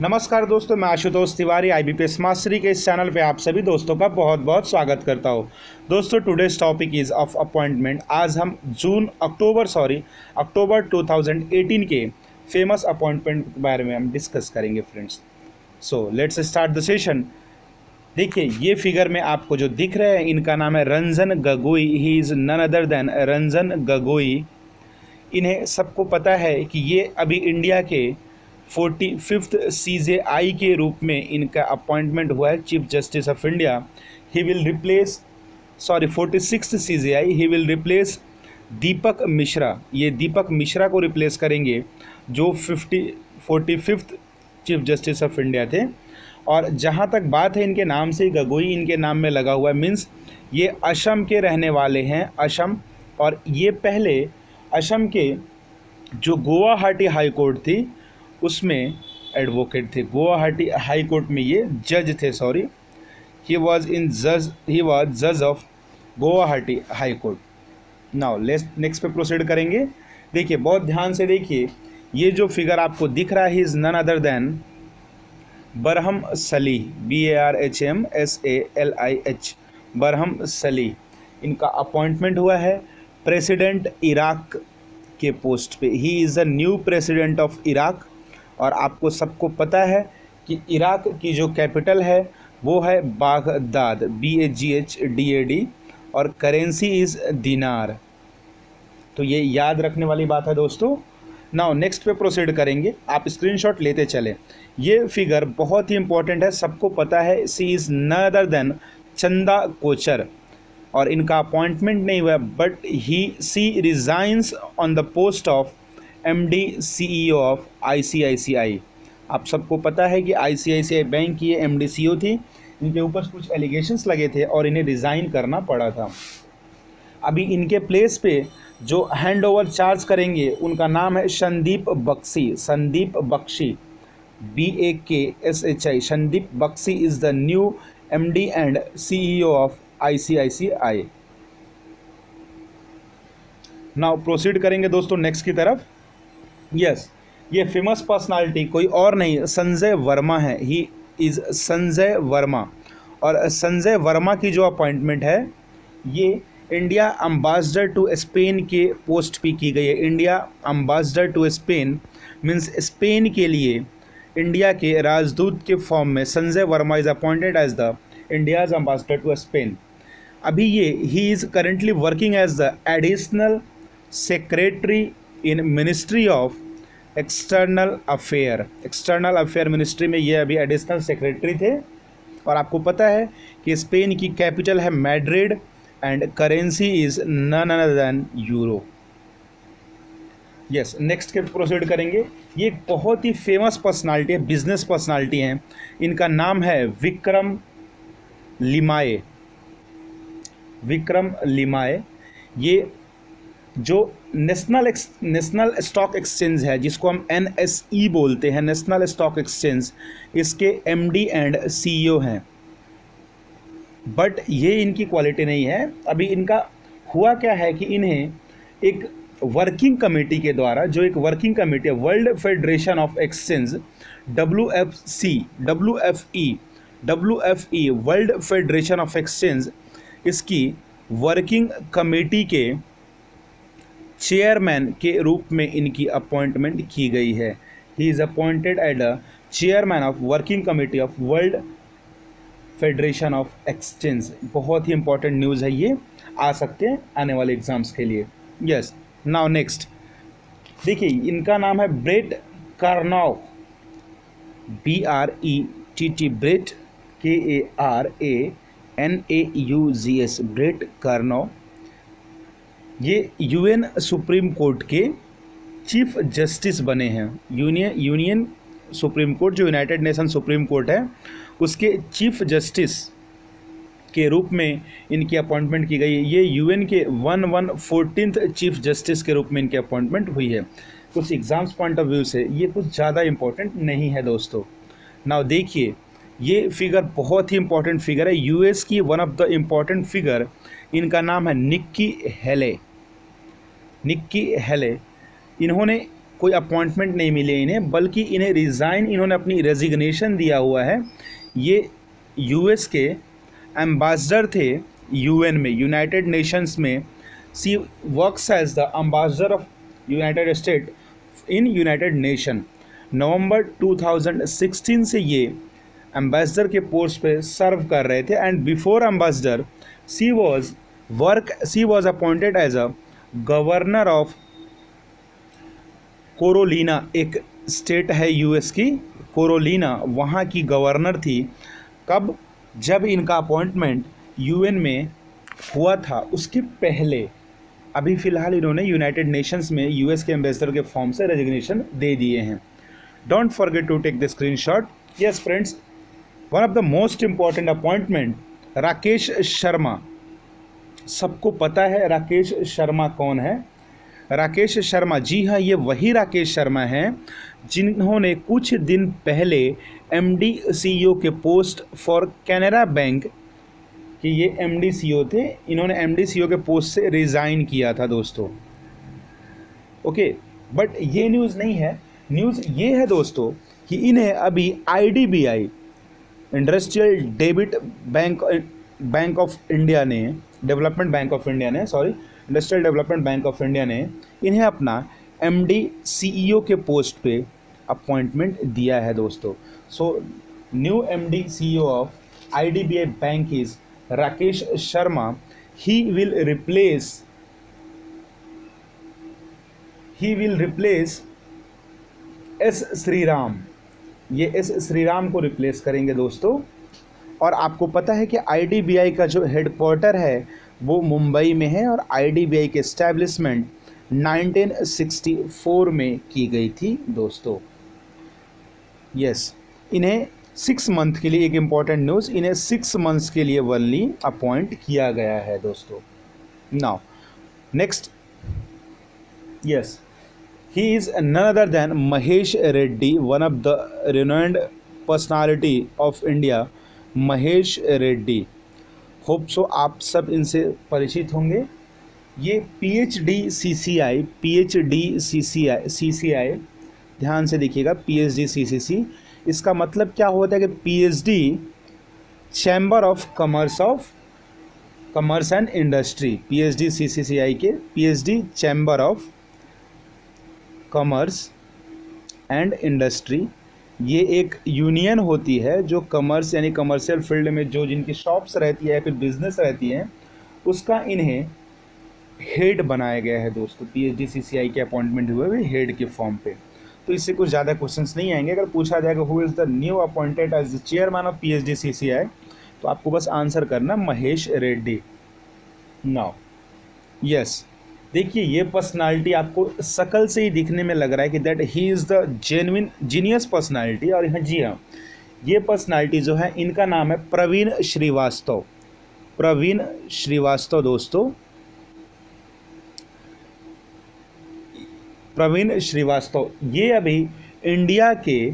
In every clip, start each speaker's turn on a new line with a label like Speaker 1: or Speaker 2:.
Speaker 1: नमस्कार दोस्तों, मैं Ashutosh Tiwari I B mastery के इस चैनल पे आप सभी दोस्तों का बहुत बहुत स्वागत करता हूँ। दोस्तों today's topic is of appointment आज हम जून, अक्टूबर सॉरी अक्टूबर 2018 के फ़ेमस अपॉइंटमेंट के बारे में हम डिस्कस करेंगे friends so let's start the session देखिए, ये फिगर में आपको जो दिख रहे हैं, इनका नाम है Ranjan Gogoi. He is none other than Ranjan Gogoi. इन्हें सबको पता है कि ये अभी इंडिया के फोर्टी फिफ्थ सी जे आई के रूप में इनका अपॉइंटमेंट हुआ है chief justice of India he will replace sorry forty six C J I he will replace Deepak Mishra ये दीपक मिश्रा को रिप्लेस करेंगे, जो fifty forty fifth chief justice of India थे। और जहाँ तक बात है इनके नाम से, गगोई इनके नाम में लगा हुआ है, मीन्स ये असम के रहने वाले हैं, असम। और ये पहले असम के जो गुवाहाटी हाई कोर्ट थी उसमें एडवोकेट थे। गुवाहाटी हाई कोर्ट में ये जज थे सॉरी ही वॉज़ इन जज ही वॉज़ जज of Guwahati high court now less next पे प्रोसीड करेंगे। देखिए, बहुत ध्यान से देखिए, ये जो फिगर आपको दिख रहा है is none other than Barham Salih B A R H M S A L I H Barham Salih. इनका अपॉइंटमेंट हुआ है प्रेसिडेंट इराक के पोस्ट पे। He is the new president of Iraq और आपको सबको पता है कि इराक की जो कैपिटल है, वो है Baghdad B A G H D A D और करेंसी इज़ दिनार। तो ये याद रखने वाली बात है दोस्तों। नाउ नेक्स्ट पे प्रोसीड करेंगे। आप स्क्रीनशॉट लेते चले। ये फिगर बहुत ही इंपॉर्टेंट है। सबको पता है she is none other than Chanda Kochhar. और इनका अपॉइंटमेंट नहीं हुआ but he she resigns on the post of M D C E O of I C I C I आप सबको पता है कि I C I C I bank की एम डी सी ओ थी। इनके ऊपर कुछ एलिगेशंस लगे थे और इन्हें रिज़ाइन करना पड़ा था। अभी इनके प्लेस पे जो हैंड ओवर चार्ज करेंगे, उनका नाम है Sandeep Bakhshi Sandeep Bakhshi B A K S H I Sandeep Bakhshi is the new M D and C E O of I C I C I now proceed करेंगे दोस्तों next की तरफ़। Yes ये famous personality कोई और नहीं, संजय वर्मा है। He is Sanjay Verma. और संजय वर्मा की जो अपॉइंटमेंट है, ये इंडिया अम्बासडर टू स्पेन के पोस्ट पे की गई है। India ambassador to Spain means Spain के लिए इंडिया के राजदूत के फॉर्म में Sanjay Verma is appointed as the India's ambassador to Spain अभी ये he is currently working as the additional secretary in ministry of external affair. External affair ministry में ये अभी एडिशनल सेक्रेटरी थे। और आपको पता है कि स्पेन की कैपिटल है Madrid and currency is none other than euro yes next के प्रोसीड करेंगे। ये एक बहुत ही फ़ेमस पर्सनालिटी है बिज़नेस पर्सनालिटी हैं। इनका नाम है विक्रम लिमाए। विक्रम लिमाए। ये जो नेशनल नेशनल स्टॉक एक्सचेंज है, जिसको हम एन एस ई बोलते हैं, नेशनल स्टॉक एक्सचेंज। इसके M D and C E O हैं। बट ये इनकी क्वालिटी नहीं है। अभी इनका हुआ क्या है कि इन्हें एक वर्किंग कमेटी के द्वारा, जो एक वर्किंग कमेटी है world federation of exchange W F C W F E W F E world federation of exchange इसकी वर्किंग कमेटी के चेयरमैन के रूप में इनकी अपॉइंटमेंट की गई है। He is appointed at a chairman of working committee of world federation of exchange बहुत ही इंपॉर्टेंट न्यूज़ है ये। आ सकते हैं आने वाले एग्ज़ाम्स के लिए। यस नाउ नेक्स्ट देखिए, इनका नाम है Brett Kavanaugh B R E T T Brett K A R A N A U G S Brett Kavanaugh ये यूएन सुप्रीम कोर्ट के चीफ जस्टिस बने हैं। यूनियन यूनियन सुप्रीम कोर्ट, जो United nation supreme court है, उसके chief justice के रूप में इनकी अपॉइंटमेंट की गई है। ये यूएन के one one fourteen chief justice के रूप में इनकी अपॉइंटमेंट हुई है। कुछ एग्ज़ाम्स पॉइंट ऑफ़ व्यू से ये कुछ ज़्यादा इंपॉर्टेंट नहीं है दोस्तों। नाउ देखिए, ये फिगर बहुत ही इंपॉर्टेंट फिगर है। यूएस की one of the important figure, इनका नाम है निक्की हेले। निक्की हेले। इन्होंने कोई अपॉइंटमेंट नहीं मिले इन्हें, बल्कि इन्हें रिज़ाइन इन्होंने अपनी रेजिग्नेशन दिया हुआ है। ये यूएस के एम्बेसडर थे यूएन में यूनाइटेड नेशंस में। She works as the ambassador of united state in united nation November 2016 से ये एम्बेसडर के पोस्ट पे सर्व कर रहे थे। And before ambassador she was work she was appointed as a governor of Carolina, एक स्टेट है यूएस की, कोरोलिना, वहाँ की गवर्नर थी। कब? जब इनका अपॉइंटमेंट यूएन में हुआ था, उसके पहले। अभी फ़िलहाल इन्होंने यूनाइटेड नेशंस में यूएस के एम्बेसडर के फॉर्म से रेजिग्नेशन दे दिए हैं। Don't forget to take the screen shot yes friends, one of the most important appointment Rakesh Sharma सबको पता है राकेश शर्मा कौन है। राकेश शर्मा, जी हाँ ये वही राकेश शर्मा हैं जिन्होंने कुछ दिन पहले एम डी के पोस्ट फॉर कैनरा बैंक, कि ये एम डी थे, इन्होंने एम डी के पोस्ट से रिज़ाइन किया था दोस्तों। ओके, बट ये न्यूज़ नहीं है। न्यूज़ ये है दोस्तों कि इन्हें अभी I D B I industrial debit bank bank of India ने डेवलपमेंट बैंक ऑफ़ इंडिया ने sorry industrial development bank of India ने इन्हें अपना एम डी के पोस्ट पे अपॉइंटमेंट दिया है दोस्तों। So new M D of I D B I bank is Rakesh Sharma he will replace he will replace S Shriram ये S Shriram को रिप्लेस करेंगे दोस्तों। और आपको पता है कि आईडीबीआई का जो हेडक्वार्टर है वो मुंबई में है और आईडीबीआई के इस्टेब्लिशमेंट 1964 में की गई थी दोस्तों। यस yes, इन्हें सिक्स मंथ के लिए एक इंपॉर्टेंट न्यूज़ इन्हें सिक्स मंथ्स के लिए वनली अपॉइंट किया गया है दोस्तों। Now next yes he is none other than Mahesh Reddy one of the renowned personality of India Mahesh Reddy. Hope so आप सब इनसे परिचित होंगे। ये P H D C C I P H D C C I C C I ध्यान से देखिएगा P H D C C C इसका मतलब क्या होता है कि P H D chamber of commerce of commerce and industry P H D C C C I के P H D chamber of commerce and industry ये एक union होती है जो कमर्स यानी कमर्शियल फ़ील्ड में जो जिनकी शॉप्स रहती है या फिर बिज़नेस रहती हैं, उसका इन्हें हेड बनाया गया है दोस्तों P H D C C I के अपॉइंटमेंट हुए हुए हेड के फॉर्म पे। तो इससे कुछ ज़्यादा क्वेश्चंस नहीं आएँगे। अगर पूछा जाएगा who is the new appointed as the chairman of P H D C C I तो आपको बस आंसर करना महेश रेड्डी। नाउ यस देखिए, ये पर्सनालिटी आपको शकल से ही दिखने में लग रहा है कि that he is the genuine genius personality और यहाँ जी हाँ ये पर्सनालिटी जो है, इनका नाम है प्रवीण श्रीवास्तव। प्रवीण श्रीवास्तव दोस्तों, प्रवीण श्रीवास्तव, ये अभी इंडिया के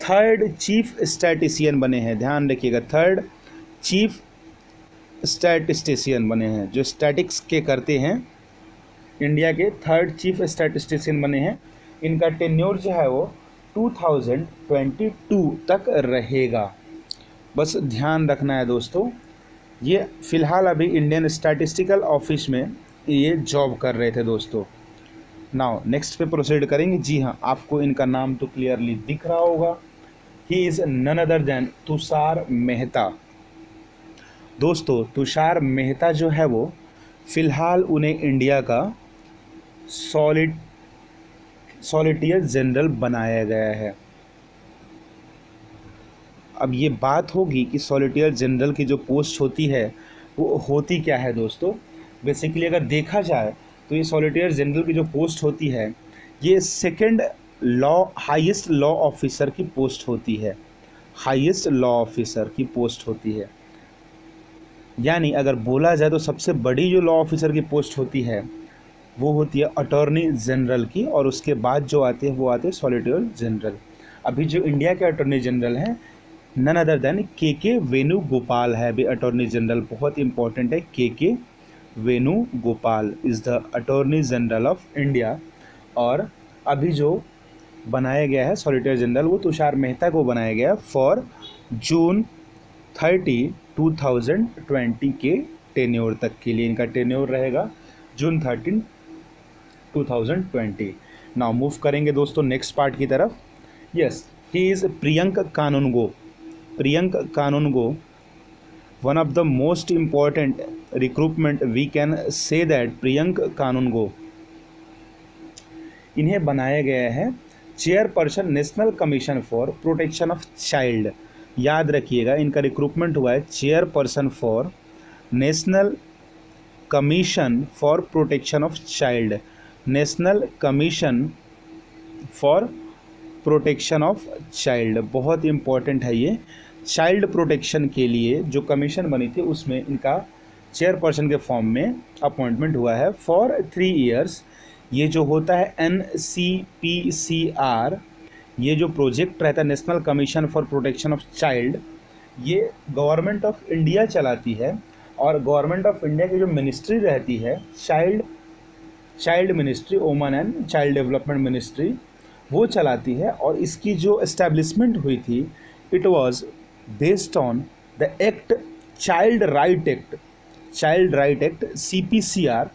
Speaker 1: थर्ड चीफ स्टैटिशियन बने हैं। ध्यान रखिएगा थर्ड चीफ स्टैटिस्टिशियन बने हैं, जो स्टैटिक्स के करते हैं, इंडिया के थर्ड चीफ स्टैटिस्टिशियन बने हैं। इनका टेन्योर जो है वो 2022 तक रहेगा। बस ध्यान रखना है दोस्तों, ये फ़िलहाल अभी इंडियन स्टैटिस्टिकल ऑफ़िस में ये जॉब कर रहे थे दोस्तों। नाउ नेक्स्ट पे प्रोसीड करेंगे। जी हाँ आपको इनका नाम तो क्लियरली दिख रहा होगा। He is none other than Tushar Mehta. दोस्तों, तुषार मेहता जो है वो फ़िलहाल उन्हें इंडिया का सॉलिड सॉलिटियर जनरल बनाया गया है। अब ये बात होगी कि सॉलिटियर जनरल की जो पोस्ट होती है, वो होती क्या है दोस्तों? बेसिकली अगर देखा जाए तो ये सॉलिटियर जनरल की जो पोस्ट होती है, ये second law highest law officer की पोस्ट होती है। हाईएस्ट लॉ ऑफिसर की पोस्ट होती है। यानी अगर बोला जाए तो सबसे बड़ी जो लॉ ऑफिसर की पोस्ट होती है, वो होती है अटॉर्नी जनरल की और उसके बाद जो आते हैं, वो आते हैं सॉलिटर जनरल अभी जो इंडिया के अटॉर्नी जनरल हैं none other than K K Venu Gopal है. अभी अटॉर्नी जनरल बहुत इंपॉर्टेंट है K K Venu Gopal is the attorney general of India और अभी जो बनाया गया है सॉलिटर जनरल वो तुषार मेहता को बनाया गया है for June thirty two thousand twenty के टेन्योर तक के लिए इनका टेन्योर रहेगा June thirteen two thousand twenty now move करेंगे दोस्तों नेक्स्ट पार्ट की तरफ़. Yes he is Priyank Kanungo Priyank Kanungo one of the most important recruitment we can say that Priyank Kanungo इन्हें बनाया गया है chairperson national commission for protection of child याद रखिएगा, इनका रिक्रूटमेंट हुआ है chairperson for national commission for protection of child national commission for protection of child बहुत इंपॉर्टेंट है ये। चाइल्ड प्रोटेक्शन के लिए जो कमीशन बनी थी, उसमें इनका चेयरपर्सन के फॉर्म में अपॉइंटमेंट हुआ है। फॉर थ्री ईयर्स ये जो होता है N C P C R ये जो प्रोजेक्ट रहता है national commission for protection of child ये गवर्नमेंट ऑफ़ इंडिया चलाती है और गवर्नमेंट ऑफ़ इंडिया की जो मिनिस्ट्री रहती है, child child ministry, woman and child development ministry, वो चलाती है और इसकी जो इस्टेब्लिशमेंट हुई थी it was based on the act child right act child right act C P C R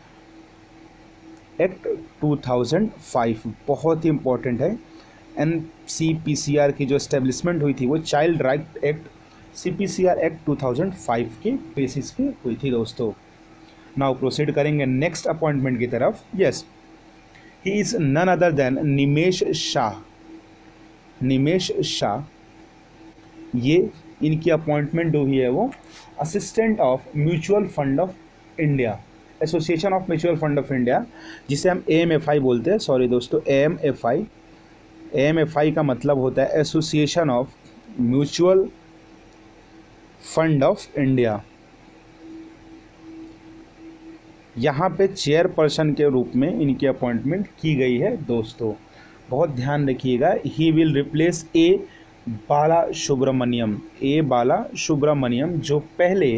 Speaker 1: act 2005 बहुत ही इंपॉर्टेंट है। N C P C R की जो इस्टेब्लिशमेंट हुई थी, वो child right act C P C R act 2005 के basis पे हुई थी दोस्तों। नाउ प्रोसीड करेंगे नेक्स्ट अपॉइंटमेंट की तरफ़। Yes he is none other than Nimesh Shah Nimesh Shah ये इनकी अपॉइंटमेंट हुई है वो assistant of mutual fund of India association of mutual fund of India जिसे हम ए एम एफ़ आई बोलते हैं। सॉरी दोस्तों A M F I A M F I का मतलब होता है association of mutual fund of India यहाँ पे चेयरपर्सन के रूप में इनकी अपॉइंटमेंट की गई है, दोस्तों। बहुत ध्यान रखिएगा he will replace A Bala Subramaniam A Bala Subramaniam जो पहले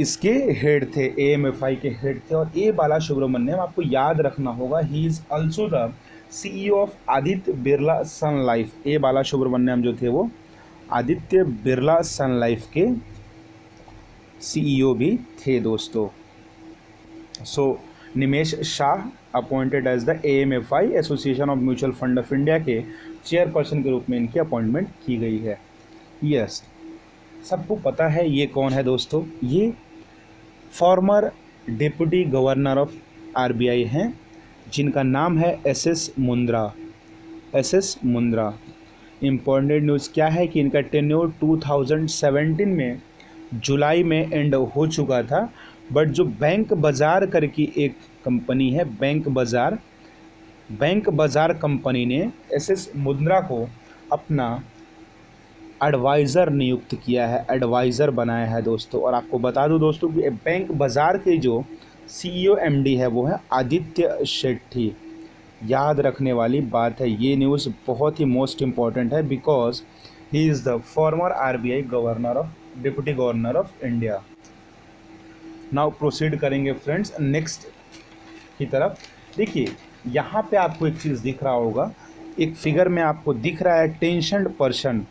Speaker 1: इसके हेड थे ए एम एफ़ आई के हेड थे और ए बाला सुब्रमण्यम आपको याद रखना होगा he is also the C E of Aditya Birla sun life A Bala Subramaniam जो थे वो आदित्य बिरला सन लाइफ के सीईओ e भी थे दोस्तों। So so, Nimesh Shah appointed as the A M F I association of mutual fund of India के chairperson के रूप में इनकी अपॉइंटमेंट की गई है। यस yes, सबको पता है ये कौन है दोस्तों? ये former deputy governor of RBI हैं, जिनका नाम है S S Mundra S S Mundra important news क्या है कि इनका टेन्योर 2017 में जुलाई में एंड हो चुका था बट जो बैंक बाज़ार करके एक कंपनी है बैंक बाज़ार बैंक बाज़ार कंपनी ने एस एस मुंद्रा को अपना एडवाइज़र नियुक्त किया है एडवाइज़र बनाया है दोस्तों। और आपको बता दूँ दोस्तों कि बैंक बाज़ार के जो सीईओ एमडी है, वो है आदित्य शेट्टी। याद रखने वाली बात है, ये न्यूज़ बहुत ही मोस्ट इंपॉर्टेंट है because he is the former RBI governor of deputy governor of India now proceed करेंगे फ्रेंड्स नेक्स्ट की तरफ़। देखिए, यहाँ पे आपको एक चीज़ दिख रहा होगा, एक फिगर में आपको दिख रहा है टेंशन पर्सन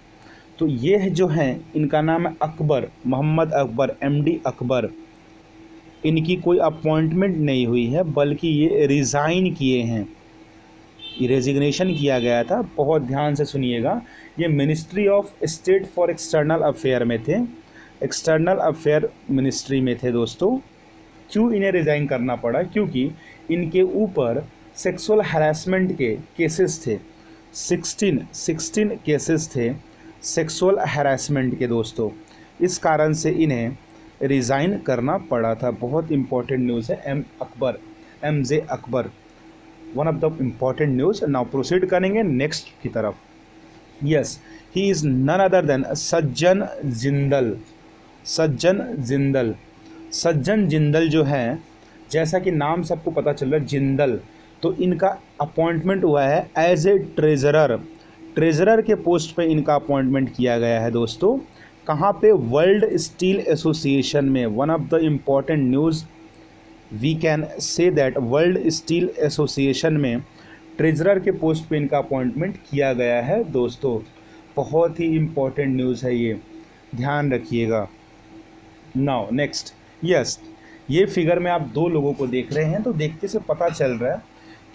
Speaker 1: तो ये जो हैं, इनका नाम है अकबर, मोहम्मद अकबर एमडी अकबर। इनकी कोई अपॉइंटमेंट नहीं हुई है, बल्कि ये रिज़ाइन किए हैं। रेजिग्नेशन किया गया था, बहुत ध्यान से सुनिएगा। ये ministry of state for external affair में थे। एक्सटर्नल अफेयर मिनिस्ट्री में थे दोस्तों। क्यों इन्हें रिज़ाइन करना पड़ा? क्योंकि इनके ऊपर सेक्सुअल हरासमेंट के केसेस थे। सिक्सटीन सिक्सटीन केसेस थे। सेक्सुअल हैरेसमेंट के दोस्तों, इस कारण से इन्हें रिज़ाइन करना पड़ा था। बहुत इंपॉर्टेंट न्यूज़ है M Akbar M J Akbar one of the important news now proceed करेंगे नेक्स्ट की तरफ़। Yes he is none other than Sajjan Jindal Sajjan Jindal सज्जन जिंदल जो है, जैसा कि नाम सबको पता चल रहा है जिंदल तो इनका अपॉइंटमेंट हुआ है एज ए ट्रेजरर ट्रेजरर के पोस्ट पे इनका अपॉइंटमेंट किया गया है दोस्तों। कहाँ पे वर्ल्ड स्टील एसोसिएशन में one of the important news we can say that world steel association में ट्रेजरर के पोस्ट पे इनका अपॉइंटमेंट किया गया है दोस्तों। बहुत ही इम्पोर्टेंट न्यूज़ है ये। ध्यान रखिएगा। नाउ नेक्स्ट यस ये फिगर में आप दो लोगों को देख रहे हैं तो देखते से पता चल रहा है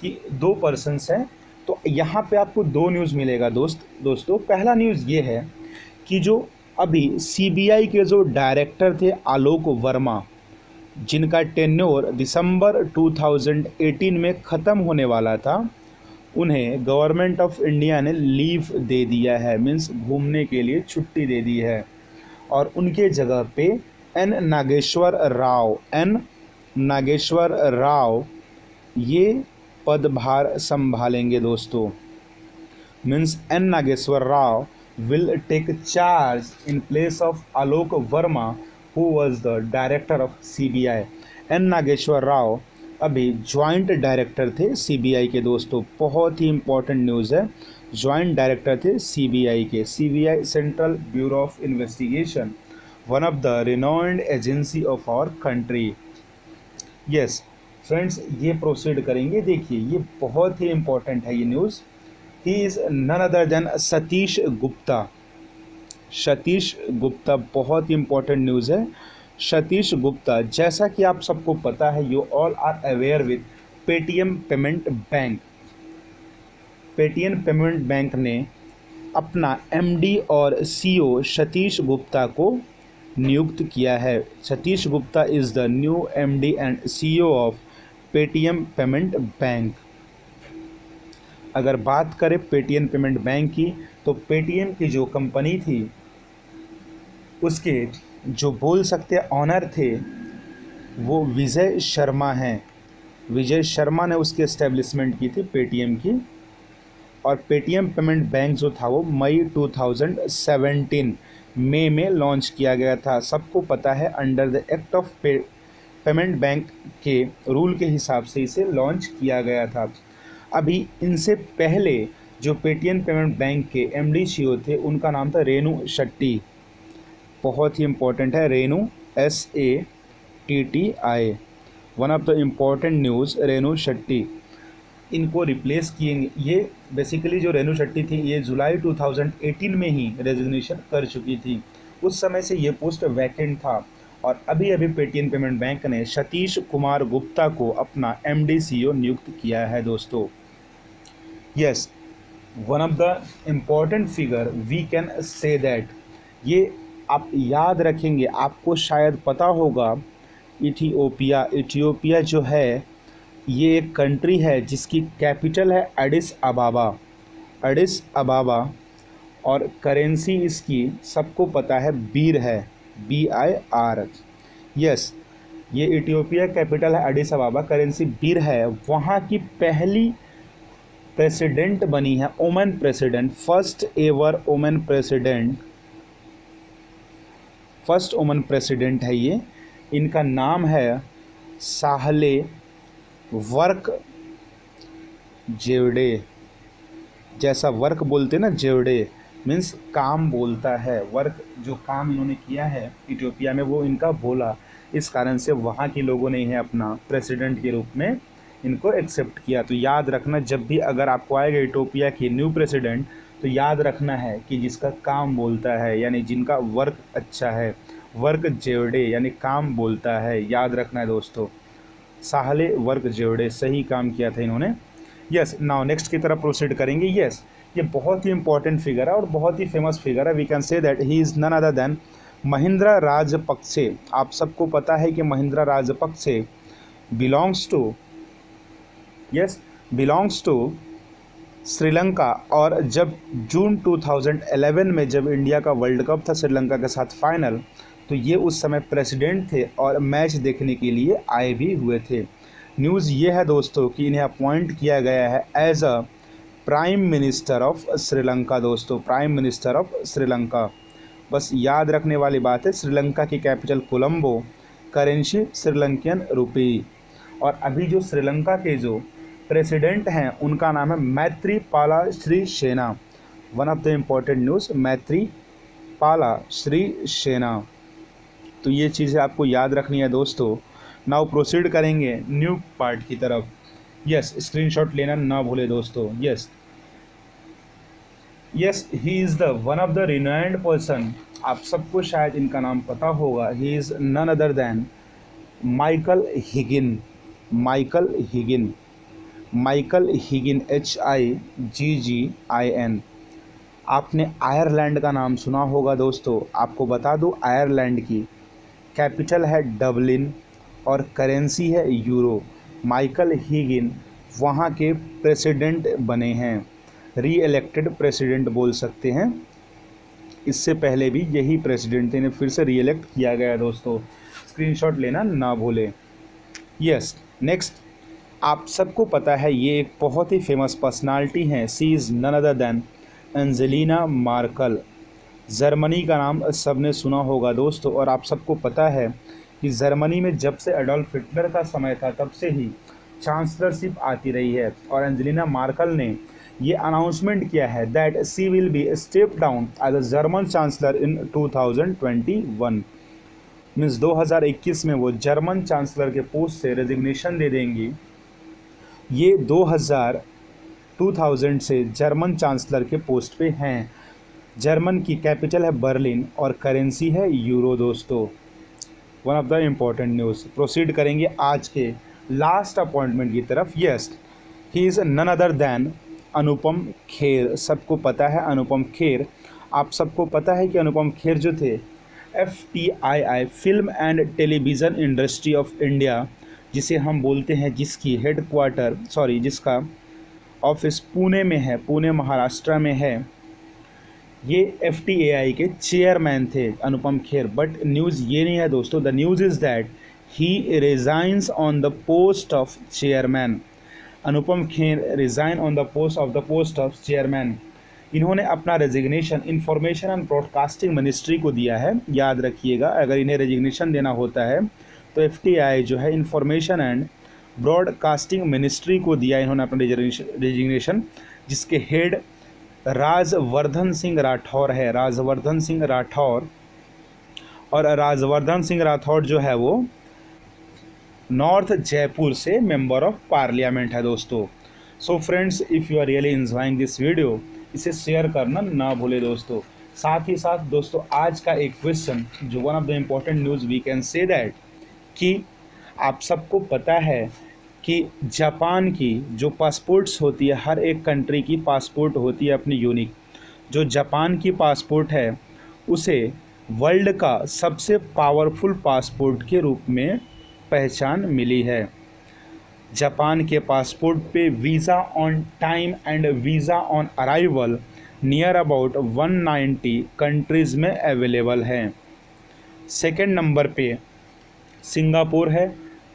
Speaker 1: कि दो पर्सनस हैं तो यहाँ पे आपको दो न्यूज़ मिलेगा दोस्त, दोस्तों। पहला न्यूज़ ये है कि जो अभी सीबीआई के जो डायरेक्टर थे आलोक वर्मा, जिनका टेन्योर दिसंबर 2018 में ख़त्म होने वाला था, उन्हें गवर्नमेंट ऑफ़ इंडिया ने लीव दे दिया है मीन्स घूमने के लिए छुट्टी दे दी है। और उनके जगह पे एन नागेश्वर राव एन नागेश्वर राव, ये पदभार संभालेंगे दोस्तों। Means N Nageshwar Rao will take charge in place of Alok Verma who was the director of C B I N Nageshwar Rao अभी ज्वाइंट डायरेक्टर थे सीबीआई के दोस्तों। बहुत ही इंपॉर्टेंट न्यूज़ है। ज्वाइंट डायरेक्टर थे सीबीआई के। CBI central bureau of investigation one of the renowned agency of our country yes friends, ये प्रोसीड करेंगे। देखिए, ये बहुत ही इम्पोर्टेंट है ये news he is none other than Satish Gupta Satish Gupta बहुत ही इम्पोर्टेंट न्यूज़ है। सतीश गुप्ता जैसा कि आप सबको पता है you all are aware with Paytm payment bank Paytm payment bank ने अपना एमडी और सीईओ सतीश गुप्ता को नियुक्त किया है। Satish Gupta is the new MD and CEO of Paytm payment bank. अगर बात करें पेटीएम पेमेंट बैंक की तो पेटीएम की जो कंपनी थी, उसके जो बोल सकते ऑनर थे, वो विजय शर्मा हैं। विजय शर्मा ने उसकी इस्टेब्लिशमेंट की थी पेटीएम की। और पेटीएम पेमेंट बैंक जो था, वो मई 2017 मई में लॉन्च किया गया था। सबको पता है under the act of pay payment bank के रूल के हिसाब से इसे लॉन्च किया गया था। अभी इनसे पहले जो पेटीएम पेमेंट बैंक के एम डी थे, उनका नाम था रेणु शेट्टी। बहुत ही इम्पोर्टेंट है Renu S A T T I one of the important news Renu Shetty. इनको रिप्लेस किए, ये बेसिकली जो रेनू शेट्टी थी, ये जुलाई 2018 में ही रेजिग्नेशन कर चुकी थी। उस समय से ये पोस्ट वैकेंट था। और अभी अभी पेटीएम पेमेंट बैंक ने सतीश कुमार गुप्ता को अपना एम डी नियुक्त किया है, दोस्तों। Yes one of the important figure we can say that ये आप याद रखेंगे, आपको शायद पता होगा इथियोपिया इथियोपिया जो है, ये एक कंट्री है जिसकी कैपिटल है एडिस अबाबा एडिस अबाबा और करेंसी इसकी सबको पता है, बीर है। B I R R yes ये इथियोपिया कैपिटल है एडिस अबाबा करेंसी बिर है। वहाँ की पहली प्रेसिडेंट बनी है woman president first ever woman president first woman president है ये। इनका नाम है साहले वर्क जेवडे। जैसा वर्क बोलते ना, जेवडे। मीन्स काम बोलता है वर्क जो काम इन्होंने किया है इथियोपिया में, वो इनका बोला। इस कारण से वहाँ के लोगों ने इन्हें अपना प्रेसिडेंट के रूप में इनको एक्सेप्ट किया। तो याद रखना, जब भी अगर आपको आएगा इटोपिया की न्यू प्रेसिडेंट तो याद रखना है कि जिसका काम बोलता है, यानी जिनका वर्क अच्छा है वर्क जेवड़े, यानी काम बोलता है, याद रखना है दोस्तों। साहले वर्क जेवड़े, सही काम किया था इन्होंने। यस नाउ नेक्स्ट की तरफ़ प्रोसीड करेंगे। यस ये बहुत ही इंपॉर्टेंट फिगर है और बहुत ही फ़ेमस फिगर है. We can say that he is none other than Mahindra Rajapaksa आप सबको पता है कि Mahindra Rajapaksa belongs to yes belongs to Sri Lanka और जब जून 2011 में जब इंडिया का वर्ल्ड कप था श्रीलंका के साथ फाइनल तो ये उस समय प्रेसिडेंट थे और मैच देखने के लिए आए भी हुए थे. न्यूज़ ये है दोस्तों कि इन्हें अपॉइंट किया गया है as a prime minister of Sri Lanka दोस्तों प्राइम मिनिस्टर ऑफ़ श्रीलंका बस याद रखने वाली बात है श्रीलंका की capital Colombo currency Sri Lankan rupee और अभी जो श्रीलंका के जो प्रेसिडेंट हैं, उनका नाम है Maithripala Sirisena. One of the important news Maithripala Sirisena सेना। तो ये चीज़ें आपको याद रखनी है, दोस्तों। नाउ प्रोसीड करेंगे न्यू पार्ट की तरफ़। यस स्क्रीनशॉट लेना ना भूले, दोस्तों। Yes yes he is the one of the renowned person आप सबको शायद इनका नाम पता होगा। He is none other than Michael Higgin Michael Higgin Michael Higgin H I G G I N आपने आयरलैंड का नाम सुना होगा दोस्तों। आपको बता दूँ आयरलैंड की कैपिटल है डबलिन और करेंसी है यूरो माइकल हिगिन वहाँ के प्रेसिडेंट बने हैं। री इलेक्टेड प्रेसिडेंट बोल सकते हैं। इससे पहले भी यही प्रेसिडेंट थे, इन्हें फिर से री इलेक्ट किया गया दोस्तों। स्क्रीनशॉट लेना ना भूलें। यस नेक्स्ट आप सबको पता है, ये एक बहुत ही फ़ेमस पर्सनालिटी हैं। She is none other than Angelina Merkel Germany का नाम सबने सुना होगा दोस्तों, और आप सबको पता है कि जर्मनी में जब से एडोल्फ हिटलर का समय था, तब से ही चांसलरशिप आती रही है। और एंजेलिना मार्कल ने ये अनाउंसमेंट किया है that she will be step down as a German chancellor in 2021 means 2021 में वो जर्मन चांसलर के पोस्ट से रेजिग्नेशन दे देंगी। ये 2000 2000 से जर्मन चांसलर के पोस्ट पे हैं। जर्मन की कैपिटल है बर्लिन और करेंसी है यूरो दोस्तों। One of the important news proceed करेंगे आज के लास्ट अपॉइंटमेंट की तरफ़। Yes he is none other than Anupam Kher, सबको पता है अनुपम खेर। आप सबको पता है कि अनुपम खेर जो थे F T I I film and television industry of India जिसे हम बोलते हैं जिसकी हेड क्वार्टर सॉरी जिसका ऑफ़िस पुणे में है, पुणे, महाराष्ट्र में है। ये एफ़ टी ए आई के चेयरमैन थे अनुपम खेर। बट न्यूज़ ये नहीं है दोस्तों the news is that he resigns on the post of chairman Anupam Kher resign on the post of the post of chairman इन्होंने अपना resignation information and broadcasting ministry को दिया है। याद रखिएगा, अगर इन्हें रेजिग्नेशन देना होता है तो एफटीआई जो है इंफॉर्मेशन एंड ब्रॉडकास्टिंग मिनिस्ट्री को दिया इन्होंने अपना रेजिग्नेशन जिसके हेड राजवर्धन सिंह राठौर है। राजवर्धन सिंह राठौर और राजवर्धन सिंह राठौर जो है वो नॉर्थ जयपुर से मेंबर ऑफ़ पार्लियामेंट है दोस्तों। So friends if you are really enjoying this video इसे शेयर करना ना भूले दोस्तों। साथ ही साथ दोस्तों, आज का एक क्वेश्चन जो one of the important news we can say that कि आप सबको पता है कि जापान की जो पासपोर्ट्स होती है, हर एक कंट्री की पासपोर्ट होती है अपनी यूनिक जो जापान की पासपोर्ट है, उसे वर्ल्ड का सबसे पावरफुल पासपोर्ट के रूप में पहचान मिली है। जापान के पासपोर्ट पे visa on time and visa on arrival near about 190 countries में अवेलेबल है। सेकेंड नंबर पे सिंगापुर है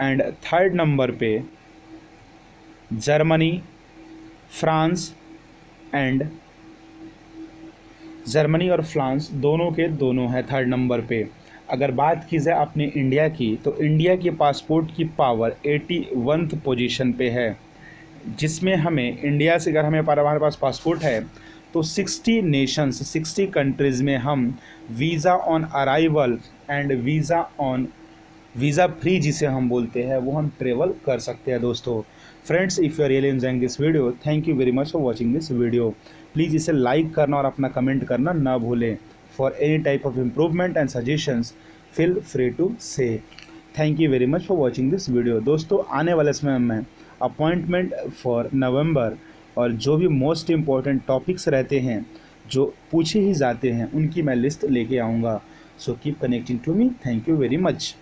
Speaker 1: एंड थर्ड नंबर पे जर्मनी, फ्रांस एंड जर्मनी और फ्रांस दोनों के दोनों हैं थर्ड नंबर पे। अगर बात की जाए अपने इंडिया की तो इंडिया के पासपोर्ट की पावर एटी वंथ पोजिशन पे है, जिसमें हमें इंडिया से अगर हमें हमारे पास पासपोर्ट है तो 60 नेशंस 60 कंट्रीज़ में हम visa on arrival and visa on visa free जिसे हम बोलते हैं, वो हम ट्रेवल कर सकते हैं दोस्तों। Friends if you are really enjoying this video thank you very much for watching this video please इसे लाइक करना और अपना कमेंट करना ना भूलें। For any type of improvement and suggestions feel free to say thank you very much for watching this video दोस्तों, आने वाले समय में अपॉइंटमेंट फॉर नवंबर और जो भी मोस्ट इंपॉर्टेंट टॉपिक्स रहते हैं, जो पूछे ही जाते हैं, उनकी मैं लिस्ट लेके आऊँगा. So keep connecting to me thank you very much